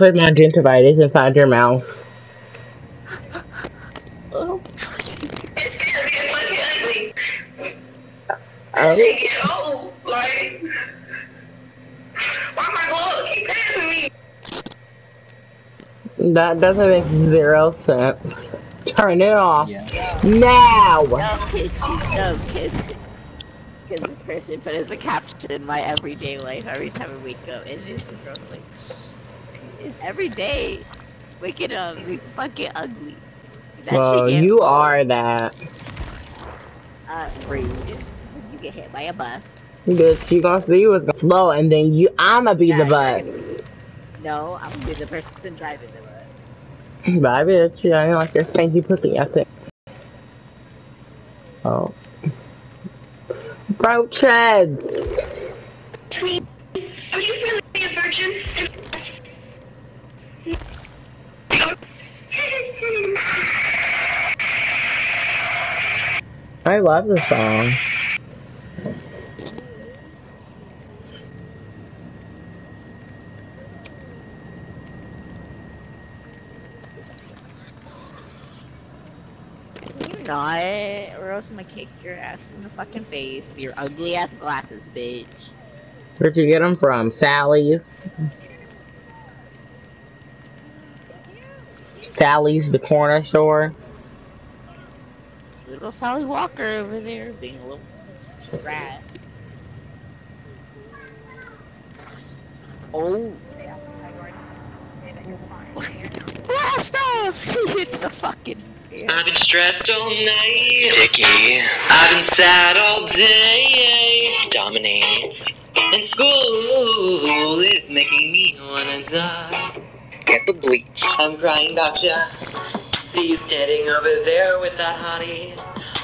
put my gingivitis inside your mouth. Oh, It's gonna be fucking ugly. Oh. Shit get old. Like, why my glove keep passing me? That doesn't make zero sense. Turn it off. Yeah. Now! no, kiss you, no, kiss. Because this person put as a caption my everyday life every time I wake up. It's the girl's like, it's every day waking up, we fucking ugly. That Well, you old. are that. Uh, rude. You get hit by a bus. Bitch, you gonna see what's gonna flow, and then you, I'ma be the Yeah, bus. No, I'm gonna be the person driving the bus. Bye, bitch. Yeah, I ain't like your stinky pussy. I said. Oh. Roaches! Me, are you really a virgin? I love this song. Not? Or else I'm gonna kick your ass in the fucking face with your ugly ass glasses, bitch. Where'd you get them from? Sally's? Sally's, the corner store? Little Sally Walker over there being a little rat. Oh. Blast off! He hit the fucking. I've been stressed all night, Dickie. I've been sad all day, dominates. And school is making me wanna die. Get the bleach. I'm crying, gotcha. See you standing over there with that hottie.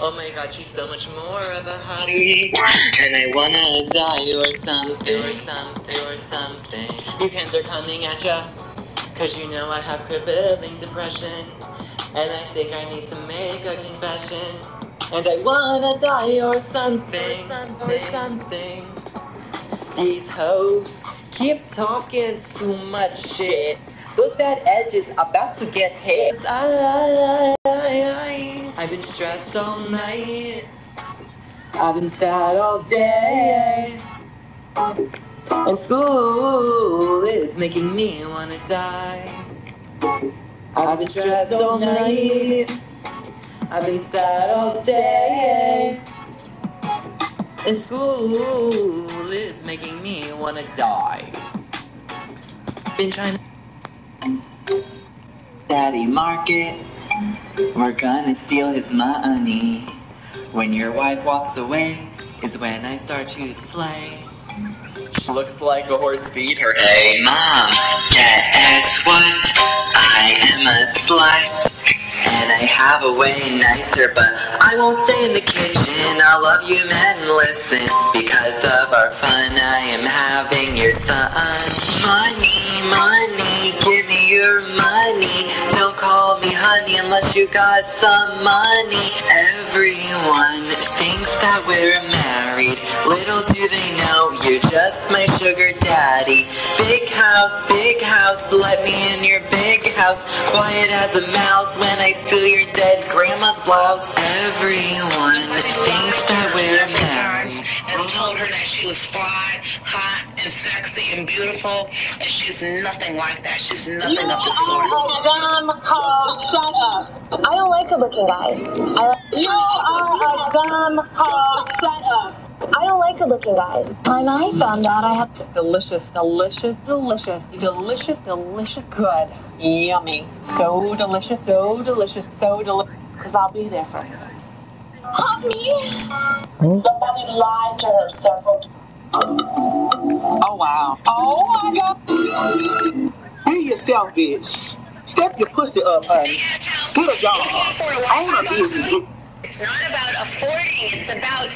Oh my god, she's so much more of a hottie. And I wanna die or something, or something, or something. These hands are coming at ya. Cause you know I have crippling depression. And I think I need to make a confession. And I wanna die or something, or something. These hoes keep talking too much shit. Those bad edges about to get hit. I, I, I, I, I've been stressed all night. I've been sad all day. And school is making me wanna die. I've been stressed all night. I've been sad all day. And school is making me wanna die. Been trying to. Daddy Market, we're gonna steal his money. When your wife walks away, is when I start to slay. She looks like a horse beat her. Hey mom, guess what? I am a slut. And I have a way nicer, but I won't stay in the kitchen. I'll love you men, listen. Because of our fun, I am having your son. Money, money, your money. Don't call me honey unless you got some money. Everyone thinks that we're married. Little do they know you're just my sugar daddy. Big house, big house, let me in your big house. Quiet as a mouse when I steal your dead grandma's blouse. Everyone thinks that we're married. And told her that she was fly, hot, and sexy and beautiful, and she's nothing like that. She's nothing of the sort. dumb hoe. Shut up. I don't like good looking guys. I like you are a dumb hoe. Shut up. I don't like good looking guys. When I found out I have delicious, delicious, delicious, delicious, delicious, good, yummy, so delicious, so delicious, so delicious. Cause I'll be there for you. Honey. Somebody lied to her several times. Oh wow. Oh my god. Be yourself, bitch. Step your pussy up, honey. Put a dog. Own a business. It's not about affording, it's about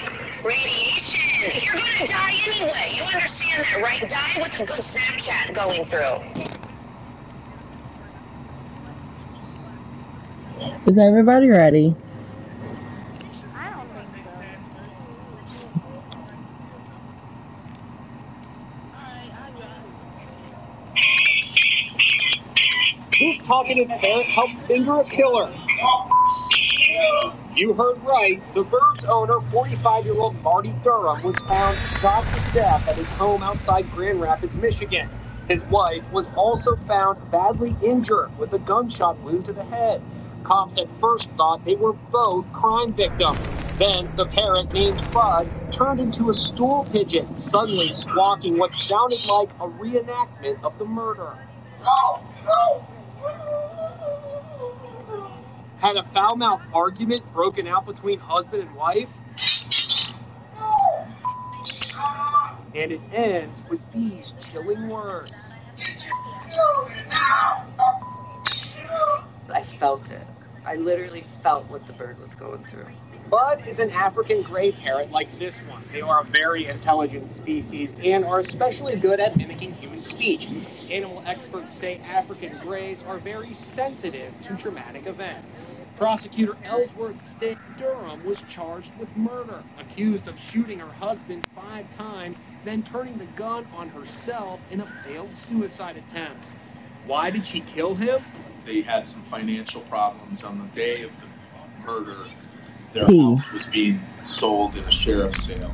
radiation. You're gonna die anyway. You understand that, right? Die with a good Snapchat going through. Is everybody ready? I don't think so. Talkative parrot helped finger a killer. You heard right. The bird's owner, 45 year old Marty Duram, was found shot to death at his home outside Grand Rapids, Michigan. His wife was also found badly injured with a gunshot wound to the head. Cops at first thought they were both crime victims. Then the parrot named Bud turned into a stool pigeon, suddenly squawking what sounded like a reenactment of the murder. Had a foul mouthed argument broken out between husband and wife? And it ends with these chilling words. I felt it. I literally felt what the bird was going through. Bud is an African gray parrot like this one. They are a very intelligent species and are especially good at mimicking human speech. Animal experts say African grays are very sensitive to traumatic events. Prosecutor Ellsworth State Duram was charged with murder, accused of shooting her husband five times, then turning the gun on herself in a failed suicide attempt. Why did she kill him? They had some financial problems on the day of the murder. Their Hmm. house was being sold in a sheriff's sale.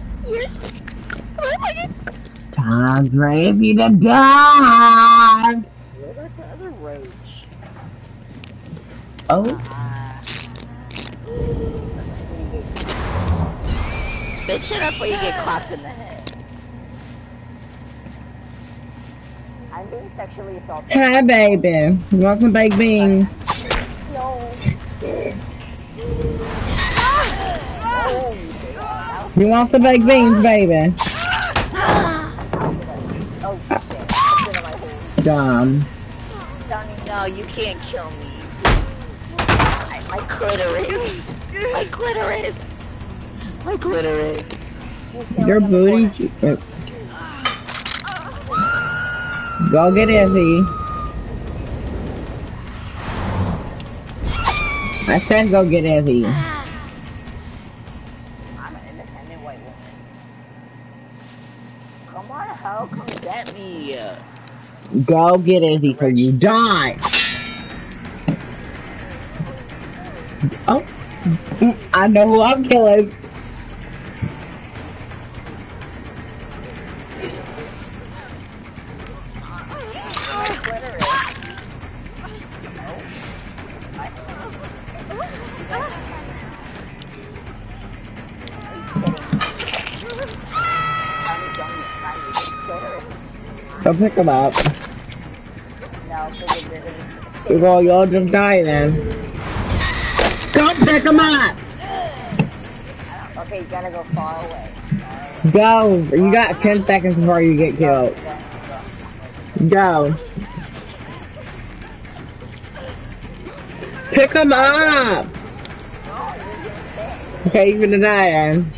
Time's ready to die. What about the other roach? Oh, Bitch it up or you get clapped in the head. I'm being sexually assaulted. hi baby. You want some baked beans? No. You want some baked beans, baby? Oh shit. I've been on my hole. Dumb. Donnie, no, you can't kill me. I, my clitoris. My clitoris. My clitoris. Your booty. uh, Go get Izzy. I said go get Izzy. Go get Izzy for you die. Oh, I know who I'm killing. Go pick him up. Well, y'all just die then. Go pick him up. Okay, you gotta go far away. Go. You got 10 seconds before you get killed. Go. Pick him up. Okay, you're gonna die then.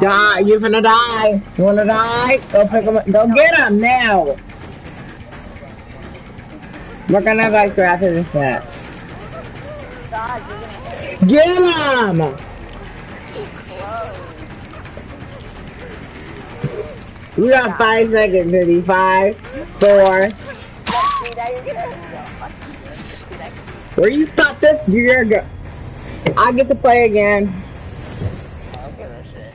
Die. You're gonna die. You wanna die? Go pick him up. Go get him now. We're gonna like after this me Get him! We got five seconds, Diddy. Five, four. Where you stop this? You're. I get to play again. I don't give a shit.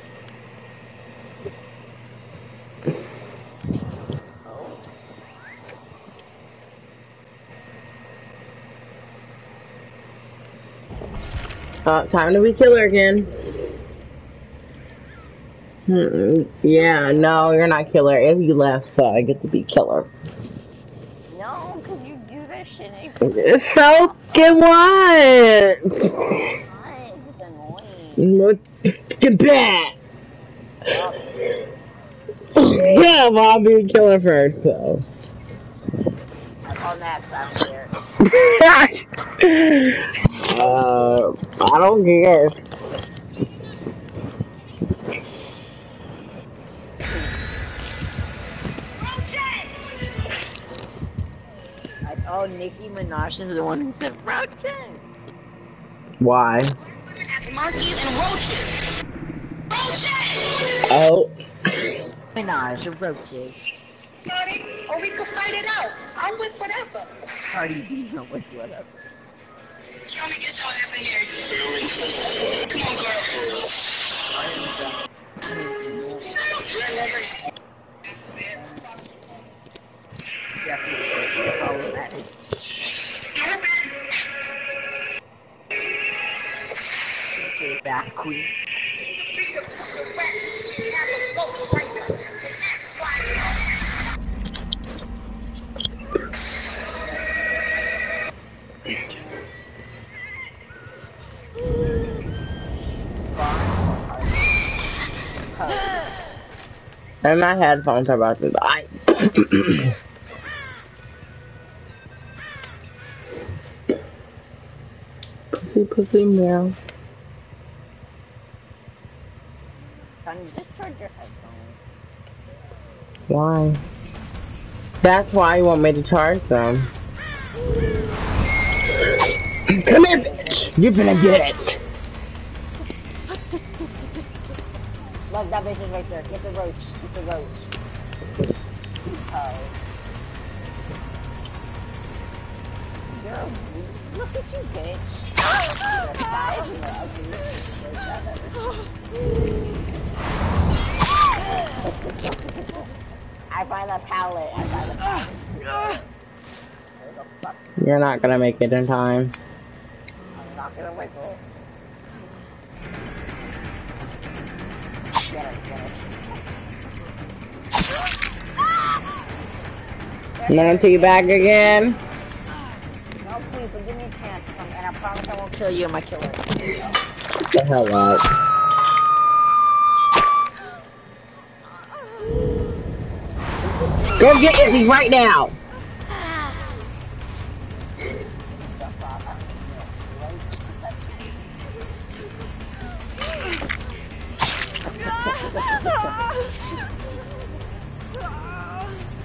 Uh, time to be killer again. Hmm, yeah, no, you're not killer. As you left, so I get to be killer. No, because you do that shit and So, get what? it's annoying. Look, Get back! yeah, well, I'll be a killer first, so. I call Max, I don't care. uh, I don't care. I, oh, Nicki Minaj is the one who said roaches. Why? Monkeys and roaches. Roaches! Oh, Minaj, roaches. Cardi, or we could fight it out. I'm with whatever. Cardi B, no with whatever. Tell me get your ass in here. Come on. Say back, queen. And my headphones are about to die. pussy, pussy, meow. Sonny, just charge your headphones. Why? That's why you want me to charge them. Come here, bitch! You're gonna get it! That bitch is right there. Get the roach. Get the roach. Oh. You're a Look at you, bitch. You're a five, you're ugly. I find the pallet. I find the pallet. Where the fuck? You're not gonna make it in time. I'm not gonna wiggle. I'm gonna teabag again. No, please, but give me a chance, Tony, and I promise I won't kill you. I'm killer. The hell out. Go get Izzy right now!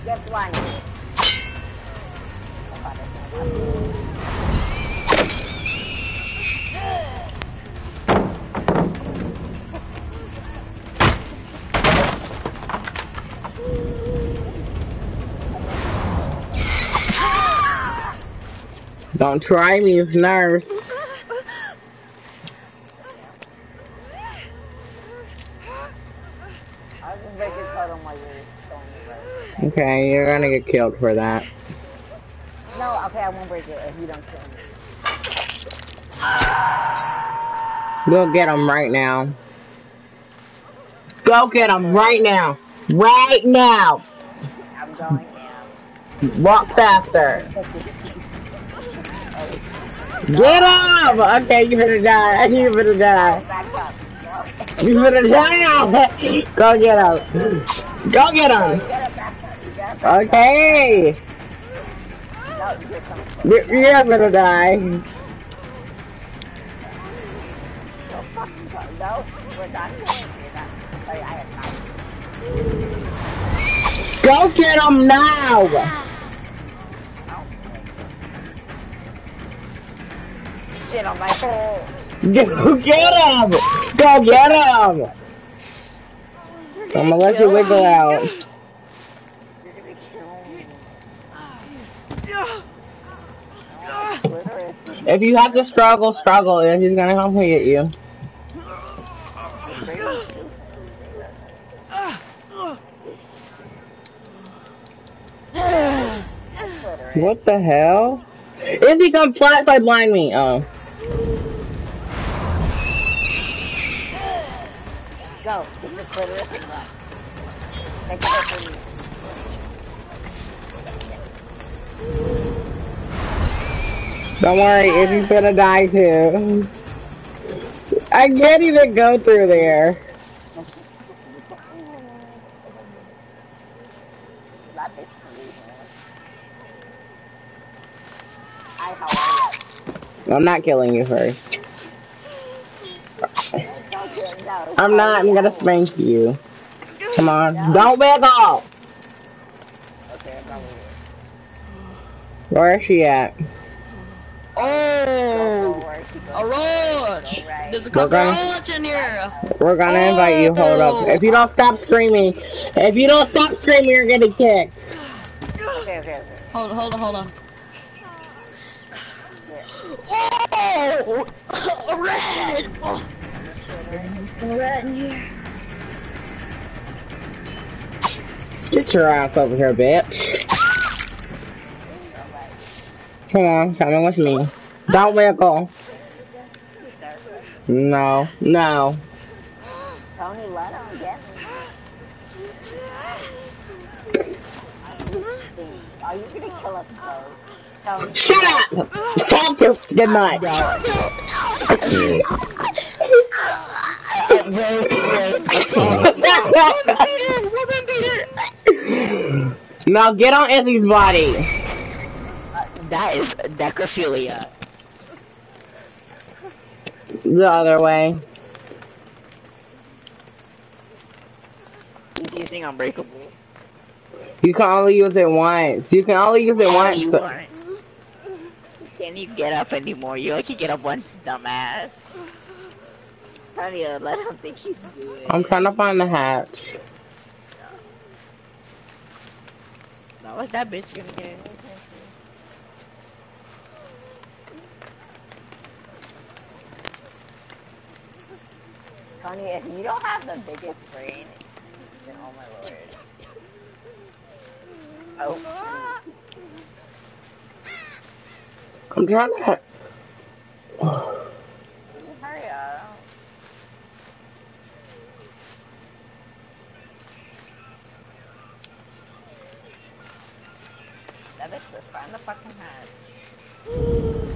Get blinded. Don't try me, nurse. I was just making fun of my ears. Don't worry. Okay, you're gonna get killed for that. No, okay, I won't break it if you don't kill me. Go get him right now. Go get him right now. Right now. I'm going down. Walk faster. Get up! Okay, you better die. You better die. You better die. Go get him. Go get him. Get No, you're gonna die. No, fucking go. No, we're. Go get him now. Shit on my hole. Go get him. Go get him. I'm gonna let you wiggle out. You're gonna kill me. Clitoris. If you have to struggle, struggle. If he's gonna come get you. What the hell? Izzy, come flat side blind me. Oh. Go. Get the Don't worry, Izzy's gonna die too. I can't even go through there. I'm not killing you first. I'm not. I'm gonna spank you. Come on. Don't back off. Where is she at? You. Oh. Go, go, where she A roach! There's a We're gonna- in here! We're gonna invite you. Hold up. Oh. If you don't stop screaming, if you don't stop screaming, you're getting kicked. Okay, okay, okay. Hold on, hold on, hold on. Oh! A Red! Oh. Get your ass over here, bitch. Come on, come in with me. Don't wiggle. No, no. Tony, let him get me. Are you gonna kill us? Tony. Shut up! Talk to good night. now get on Izzy's body. That is necrophilia. The other way. He's using Unbreakable. You can only use it once. You can only use it once. You aren't. Can you get up anymore? You like you get up once, dumbass. Let him think he's good. I'm trying to find the hatch. Not like that bitch gonna get. Tony, if you don't have the biggest brain, then oh my lord. Oh. I'm trying to. Hurry up. That bitch was find the fucking hat.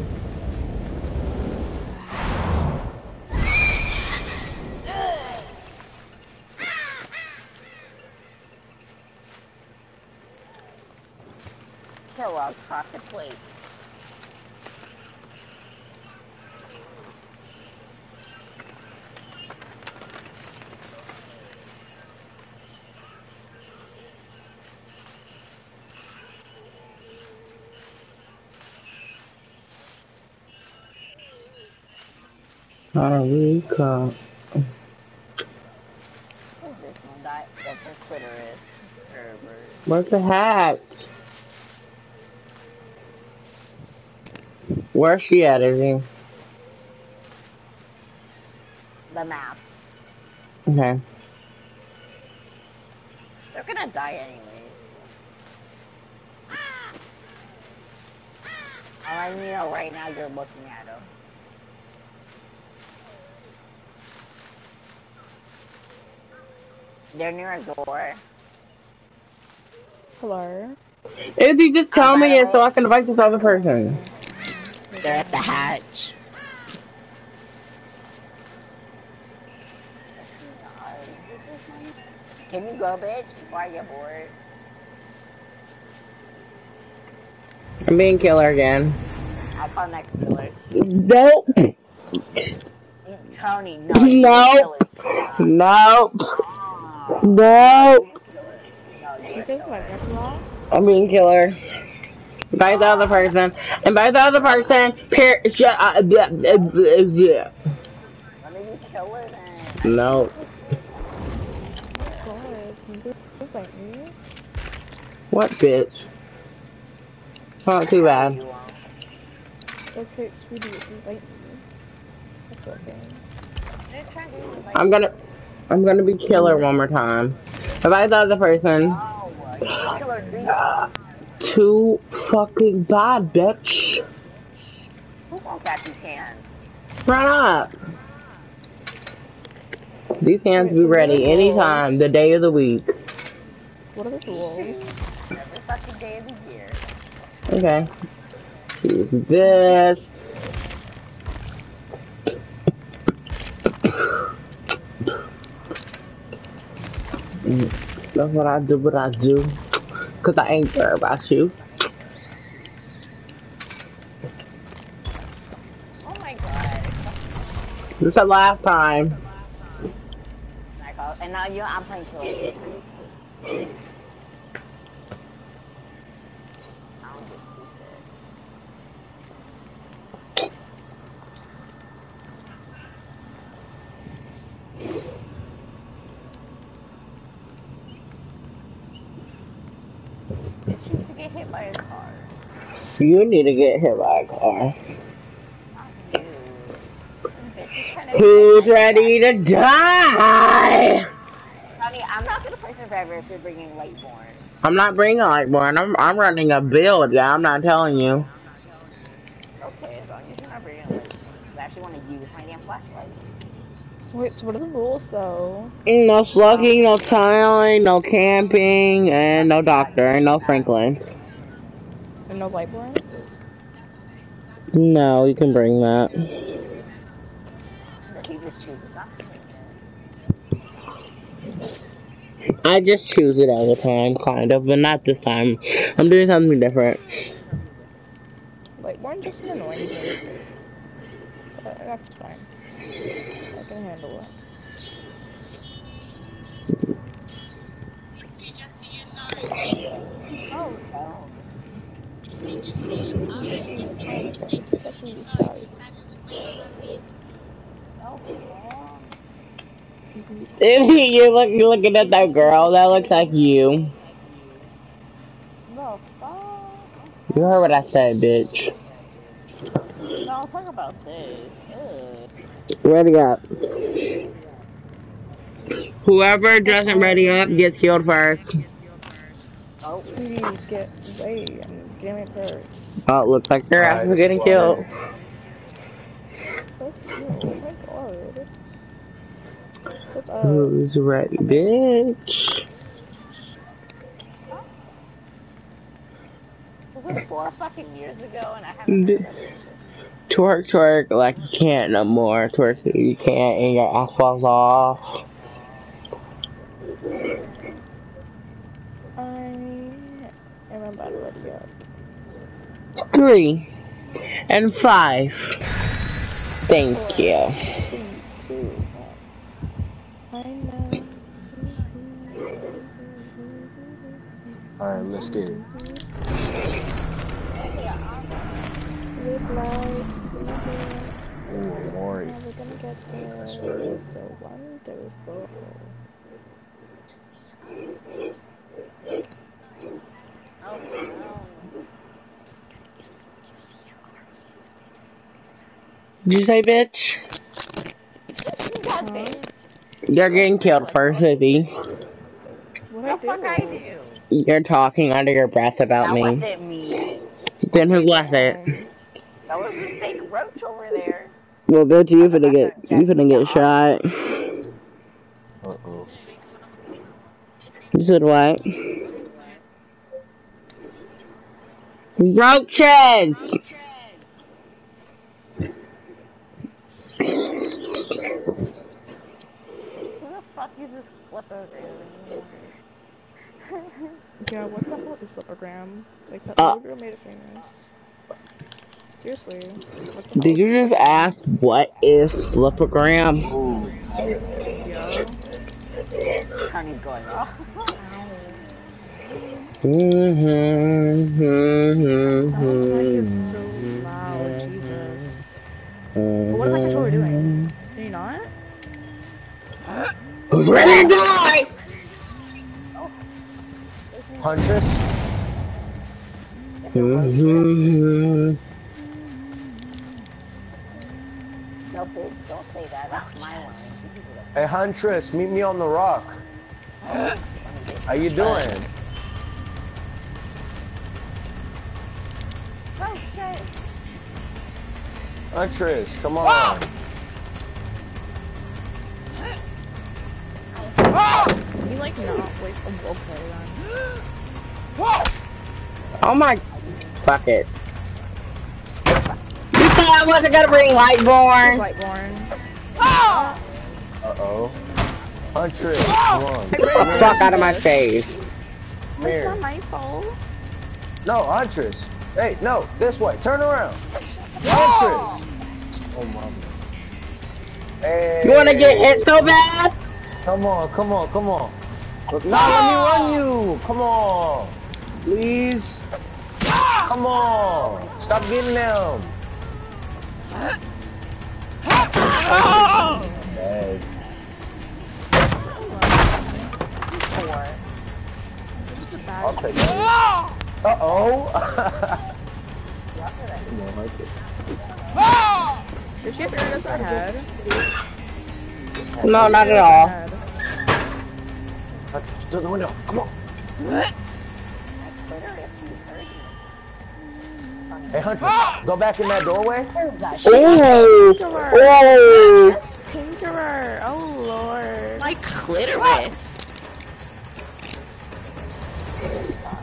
Kellogg's Frosted Flakes. Marika. Who's this one? That, that's her clitoris. Pervert. Where's the hatch? Where's she at, Izzy? The map. Okay. They're gonna die anyway. All I know right now you're looking at them. They're near a door. Hello. Izzy, just tell me it so I can invite this other person. They're at the hatch. Can you go, bitch, before I get bored? I'm being killer again. I'll call next killers. Nope. Tony, no. you're Nope. Nope. Nope. You take my record off? I'm being killer. Invite the other person. and by the other person. Peer. Shut up. Uh, yeah. Uh, Let me be killer then. Nope. God, can you invite? What bitch? Not too bad. Okay, Speedy, just invite me. That's okay. They're trying to invite I'm gonna. I'm gonna be killer one more time. Invite the other person. Killer three. Too fucking bad, bitch. Who won't got these hands? Run up. These hands be ready anytime, the day of the week. What are the rules? Every fucking day of the year. Okay. Use this. That's what I do, what I do. Cause I ain't care about you. Oh my god. This is the last time. And now you, I'm playing killer. I don't give Bitch used to get hit by a car. You need to get hit by a car. Not you. Bitch is trying to Who's ready to die? Honey, I'm not gonna place a forever if you're bringing Lightborn. I'm not bringing Lightborn. I'm I'm running a build. Yeah, I'm not telling you. Okay, as long as you're not bringing Lightborn. 'Cause I actually want to use my damn flashlight. Wait, so what are the rules though? Mm, no slugging, no tiling, no camping, and no doctor, and no Franklin. And no Lightborn? No, you can bring that. He just chooses not to bring it. I just choose it all the time, kind of, but not this time. I'm doing something different. Lightborn just an annoying thing. Uh, but that's fine. I can handle it. Oh, no. Sorry. You're, look, you're looking at that girl, that looks like you. You heard what I said, bitch. No, talk about this. Ready up. Whoever doesn't ready up gets killed first. Oh, Sweetie, get away. I'm getting my parents. Oh, uh, it looks like your ass Alright, is getting killed. Fuck you. My god. Who's ready, bitch? was four fucking years ago and I haven't B- heard? Twerk, twerk, like you can't no more. Twerk, you can't, and your ass falls off. I am about to ready up. Three and five. Thank you. Three, two, one. I know. Alright, let's get it. Live life. Ooh, Maury. How we're gonna get there. That's right. So wonderful. Oh, Did you say bitch? God damn. You're getting killed first, Izzy. What The I fuck I do? do? You're talking under your breath about That me. wasn't me. Then who was it? That was the steak roach over there. Well, bitch, you finna get, you finna get shot. Uh-oh. You said what? Roaches! Who the fuck uses flipper anymore? Yeah, what the hell is Flipagram? Like, that Uh. girl made it famous. Seriously. What Did you just ask what is Flipagram? Yeah. Honey's going off. Mm-hmm, Sounds like it's so loud, Jesus. But what am I controller doing? Can you not? Who's ready to die? Huntress? Mm-hmm. No, bitch, don't say that. That's my line. You can do that. Hey, Huntress, meet me on the rock. How you doing? Oh, shit. Huntress, come on. Can you, like, not waste a okay then? Oh my, fuck it. You thought I wasn't gonna bring Lightborn? Lightborn. Uh-oh. Huntress, come on. Get the fuck out of my face. Come It's here. not my fault. No, Huntress. Hey, no, this way. Turn around. Huntress. Oh, mama. Hey. You wanna get hit so bad? Come on, come on, come on. Look, now let me run you. Come on. Please. Come on. Stop getting them. Bad. Four. I'll take it. Uh oh. no, Huntress. Did she have Uranus ahead? No, not at all. Huntress, to the window. Come on. Hey, Huntress, go back in that doorway. Ooh. Oh. Tinkerer. Oh lord. My clitoris.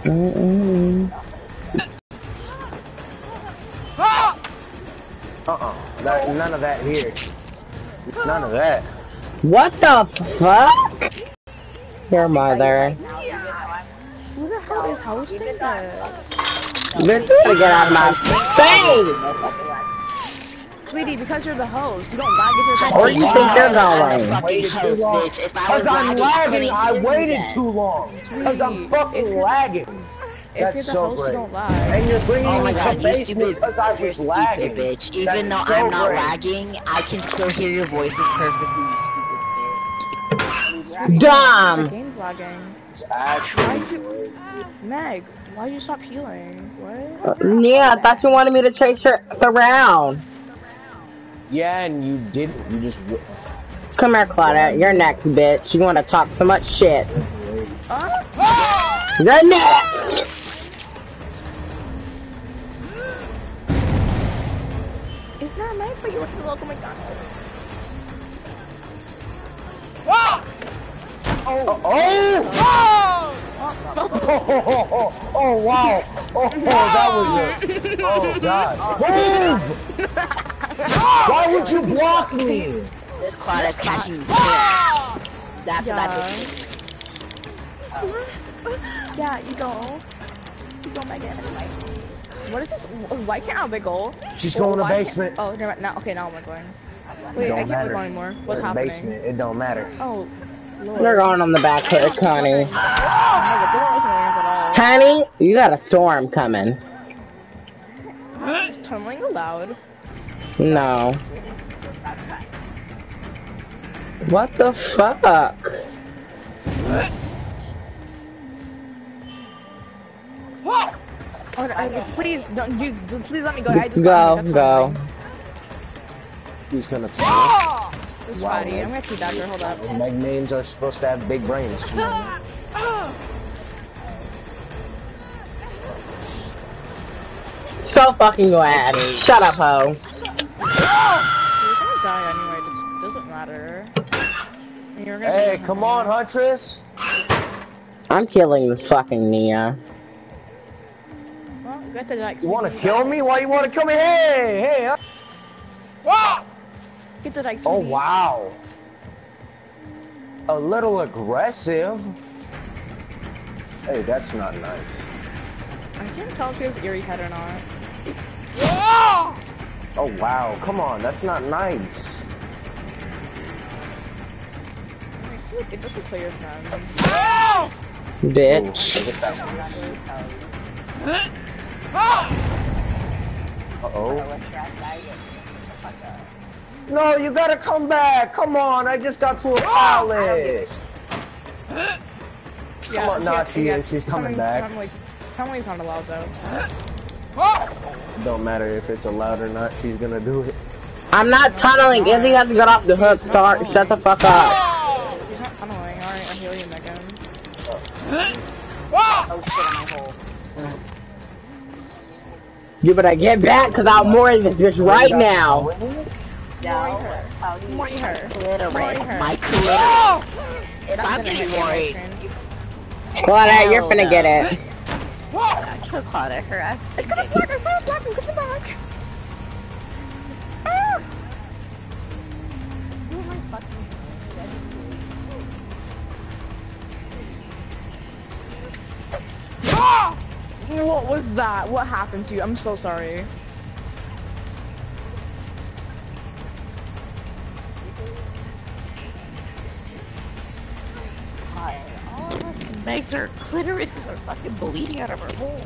Mm-mm. Uh-uh. That, none of that here. None of that. What the fuck? Your mother. Who the hell is hosting this? Bitch, you gotta get out of my face! Sweetie, because you're the host, you don't lag if you're the Where do you think you're going? Fucking host, bitch. If I Cause was I'm lagging, I I waited too long. Cause I'm fucking lagging. If That's you're the so host, great. you don't lag. And you're bringing Oh my god, you stupid. because I You're was stupid, lagging. bitch. Even That's though so I'm not great. lagging, I can still hear your voices perfectly, you stupid bitch. The Dumb. game's lagging. It's actually Why'd you, Meg? Why'd you stop healing? What? Yeah, I thought you wanted me to chase her around. Yeah, and you didn't. You just. Come here, Claudette. You're next, bitch. You want to talk so much shit. Uh, You're next! it's not nice for you at the local McDonald's. Oh! Oh! Oh, oh, oh, wow! Oh, that was a. Oh gosh! Move! Why would you block me? This Claudette's catching you. Yeah. That's what Yeah. I did. Yeah, you go. You go, Megan. What is this? Why can't I have a goal? She's going to Why can't- basement. Oh, never mind. Now, okay, now I'm going. Wait, I can't matter. go anymore. What's happening? Basement. It don't matter. Oh, Lord. They're going on the back here, Connie. No, the door isn't open at Honey, you got a storm coming. all. It's tunneling aloud. No. What the fuck? Oh, uh, please, don't you? Please let me go. I just Go, that's go. He's gonna tell? It's Friday. I'm gonna see Dagger. Hold up. Meg names are supposed to have big brains. Come on. So fucking glad. Shut up, ho. You're gonna die anyway. Just doesn't matter. You're gonna Hey, come on, Huntress. I'm killing this fucking Nea. Well, get the You want to kill me? Why you want to kill me? Hey, hey. huh? Get the Dex. Oh wow. A little aggressive. Hey, that's not nice. I can't tell if he has eerie head or not. Oh oh, wow, come on, that's not nice. It's just, it's just a player friend. Bitch. Oh, look at that one. Uh-oh. Oh, No, you gotta come back. Come on, I just got to a oh, pallet. Yeah, on, nah, yeah, she yeah, is. She's coming back. Tunneling- Tunneling's not allowed though. Don't matter if it's allowed or not, she's gonna do it. I'm not tunneling. Izzy has to get off the hook. Start. Shut the fuck up. He's not tunneling. Alright, I heal you, Megan. Oh shit, I'm in a hole. You better get back, cause I'm more this bitch right now. No, how do her. clitoris? Her. My clitoris. I'm getting worried. Claudette, you're finna no. get it. I kill Claudette, her ass. It's gonna block. It's gonna block him. Get him back. Ah! What was that? What happened to you? I'm so sorry. All makes her clitorises are fucking bleeding out of her hole.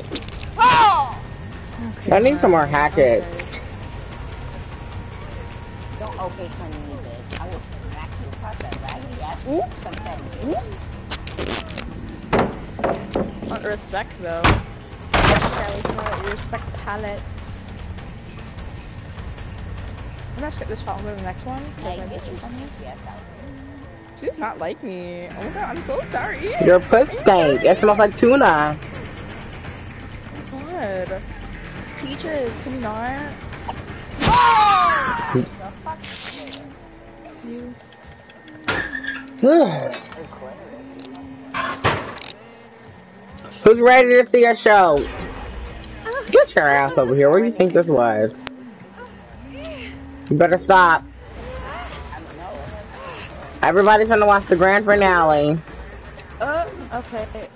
I need some more hatchets. Don't okay for me, bitch. I will smack you across that raggedy ass. Oops, something. want respect though. Guys, respect pallets. I'm gonna skip this part and go to the next one. 'cause I missed something. She does not like me. Oh my god, I'm so sorry. Your puss stank. It smells like tuna. Oh god. Peaches, can ah! you not? You. Who's ready to see a show? Get your ass over here. Where do you think this was? You better stop. Everybody's gonna watch the grand finale. Uh, okay.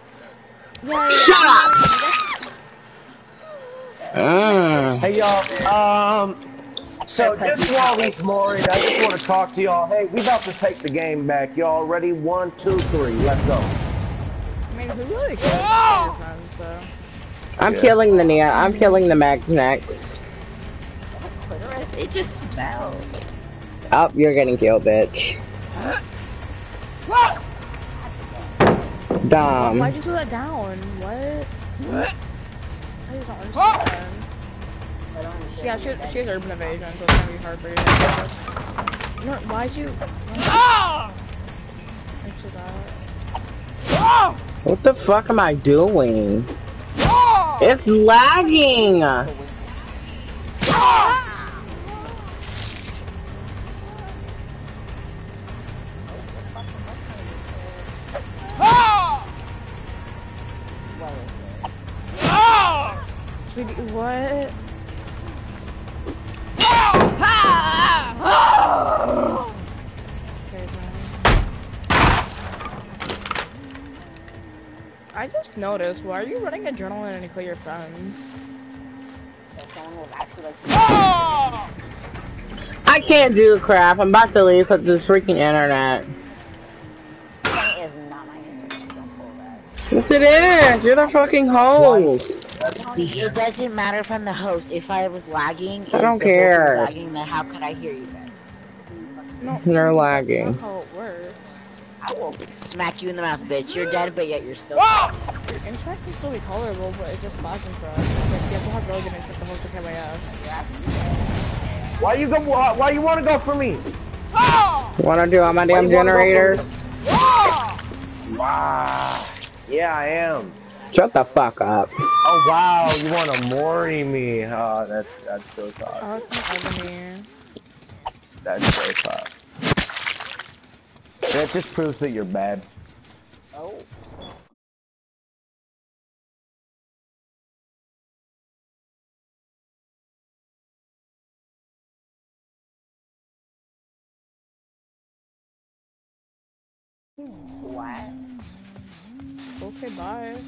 Yeah, Shut up! Mm. Hey y'all, um, so just while he's moored, I just want to talk to y'all. Hey, we about to take the game back. Y'all ready? One, two, three. Let's go. I mean, who really cares? Yeah. So. I'm Yeah. killing the Nea. I'm killing the Max next. Clitoris, it just smells. Oh, you're getting killed, bitch. Dumb. Why'd you slow that down? What? I just don't understand. Yeah, she, she has urban evasion, so it's gonna be hard for you to get. No, why'd you... Thanks for that. What the fuck am I doing? It's lagging. What? Okay, then. I just noticed, why are you running adrenaline and kill your friends? I can't do the crap. I'm about to leave because this freaking internet. Yes, it is. You're the fucking host. It doesn't matter from the host. If I was lagging, I don't the vocal was care. lagging, then how could I hear you guys? No, They're lagging. That's how it works. I will smack you in the mouth, bitch. You're dead, but yet you're still. Your internet can still be tolerable, but it's just lagging for us. Like, you have to have really good internet to host a KYF. Why you go? Why, why you want to go for me? Ah! Wanna do all my Why damn you wanna generators? Wow. Yeah, I am. Shut the fuck up. Oh wow, you want to mori me? Oh, that's that's so tough. Oh, it's an enemy. That's so tough. That just proves that you're bad. Oh. What? Okay, bye.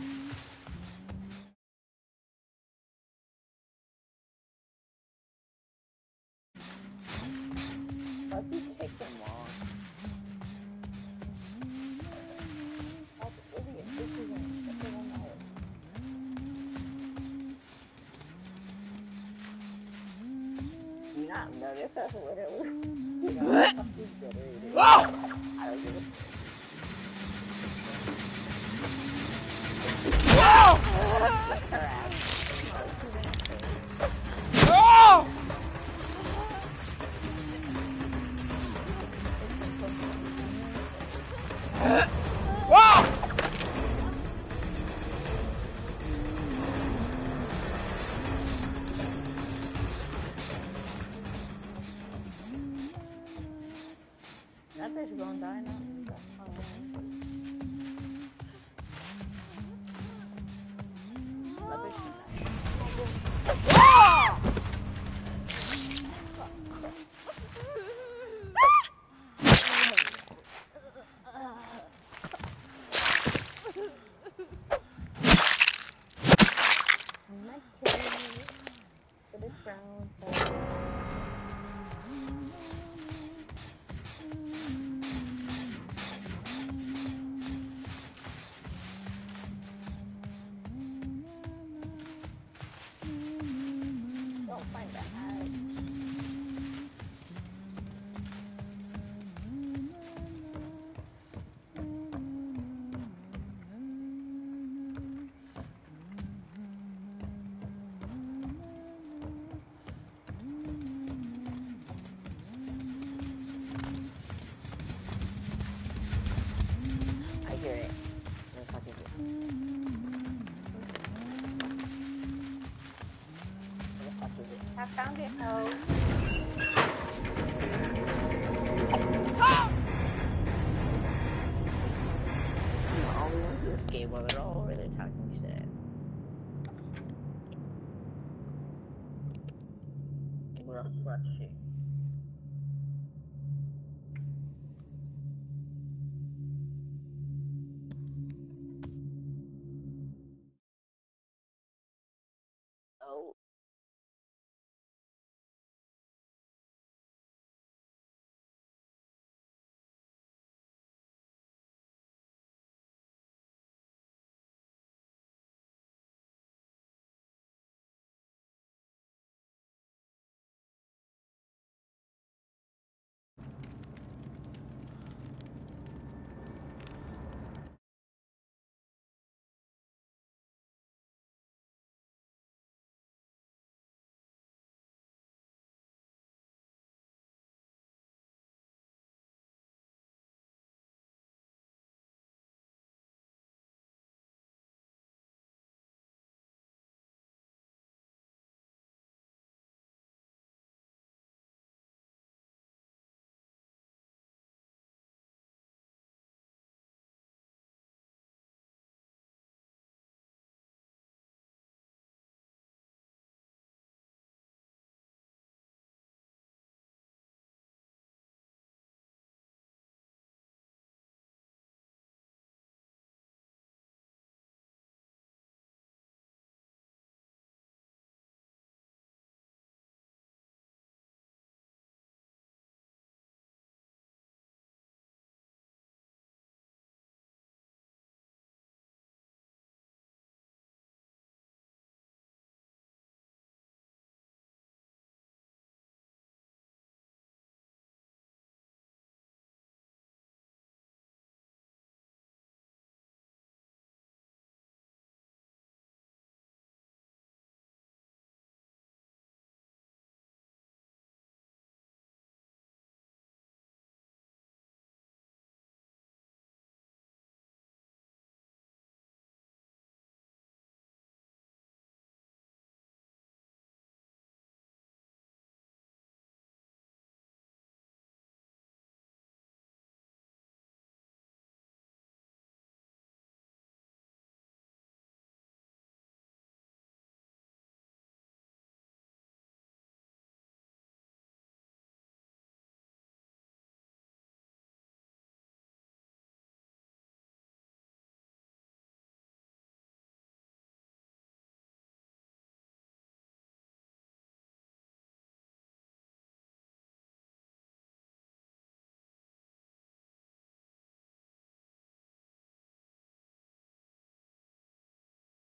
I found it,